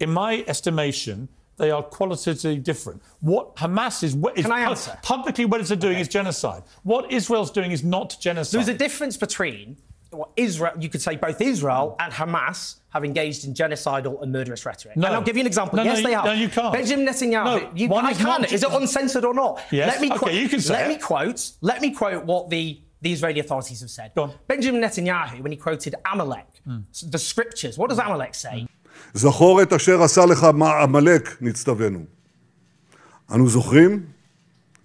In my estimation, they are qualitatively different. What Hamas is, is Can I answer? publicly what it's doing is genocide. What Israel's doing is not genocide. There's a difference between what Israel, you could say both Israel and Hamas have engaged in genocidal and murderous rhetoric. No. And I'll give you an example. No, no, yes, they you- have. no, you can't. Benjamin Netanyahu. No, you, one I is can. not- Is it uncensored or not? Yes, Let me okay, quote, you can say Let it. me quote. Let me quote what the the Israeli authorities have said. Go on. Benjamin Netanyahu, when he quoted Amalek, Hmm. the scriptures, what does Amalek say? זכור את אשר עשה לך מה- עמלק, נצטווינו. אנו זוכרים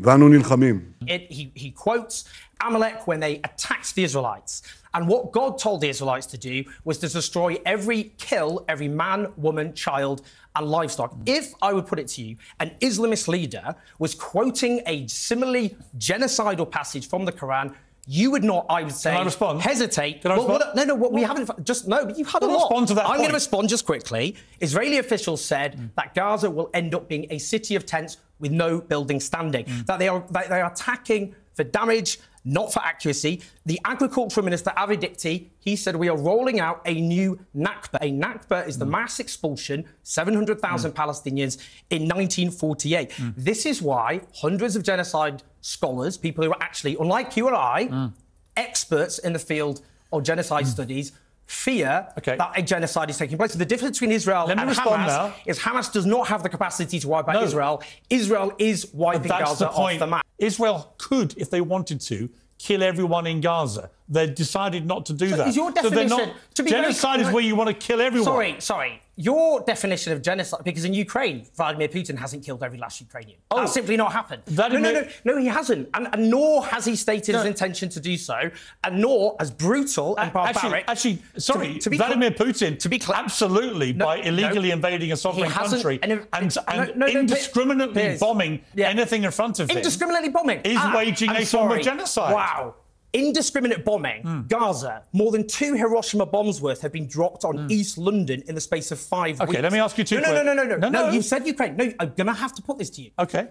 ואנו נלחמים. It, he, he quotes Amalek when they attacked the Israelites. And what God told the Israelites to do was to destroy every kill, every man, woman, child, and livestock. If I would put it to you, an Islamist leader was quoting a similarly genocidal passage from the Quran, you would not, I would say, I respond? hesitate. Can I respond? what- no, no, what, we haven't. Just no, but you've had a lot. respond to that I'm going to respond just quickly. Israeli officials said mm. that Gaza will end up being a city of tents with no building standing. Mm. That they are that they are attacking for damage, not for accuracy. The agricultural minister Avi Dichter, he said we are rolling out a new Nakba. A Nakba is the hmm. mass expulsion 700,000 hmm. Palestinians in 1948. Hmm. This is why hundreds of genocide scholars, people who are actually unlike you and I, experts in the field of genocide studies fear Okay. that a genocide is taking place. So the difference between Israel and Hamas now. is Hamas does not have the capacity to wipe out No. Israel. Israel is wiping Gaza the point. off the map. Israel could, if they wanted to, kill everyone in Gaza. They decided not to do So that. is your So definition- not, to be very genocide is where you want to kill everyone. Sorry, sorry. Your definition of genocide, because in Ukraine, Vladimir Putin hasn't killed every last Ukrainian. Oh. That's simply not happened. Vladimir- No, no, no, no, he hasn't. And, and nor has he stated his intention to do so. And nor, as brutal and barbaric. Actually, actually sorry, to be Vladimir cl- Putin, to be clear- absolutely, No, by illegally no. invading a sovereign country and and, and, no, no, no, indiscriminately bombing Yeah. anything in front of him. Indiscriminately bombing. Is ah, waging I'm a form of genocide. Wow. Indiscriminate bombing. Hmm. Gaza. More than two Hiroshima bombs worth have been dropped on East London in the space of five Hmm. Okay, weeks. let me ask you two No, no, no, no, no, no. No, No, you said Ukraine. No, I'm going to have to put this to you. Okay.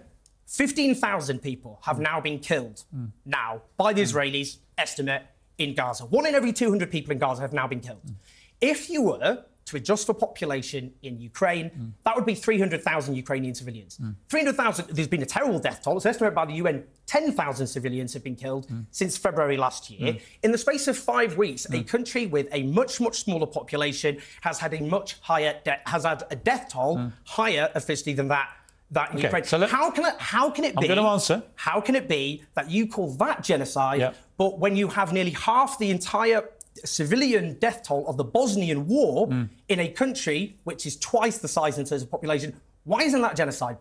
15,000 people have now been killed now by the Israelis, estimate, in Gaza. One in every 200 people in Gaza have now been killed. If you were to adjust for population in Ukraine, mm. that would be 300,000 Ukrainian civilians. Mm. 300,000, there's been a terrible death toll. It's estimated by the UN 10,000 civilians have been killed mm. since February last year. In the space of five weeks, a country with a much, much smaller population has had a much higher, de- has had a death toll higher officially than that. That in Okay, Ukraine. so let- how can it? How can it I'm be? gonna answer. How can it be that you call that genocide, Yeah. but when you have nearly half the entire civilian death toll of the Bosnian War Hmm. in a country which is twice the size in terms of population, why isn't that genocide?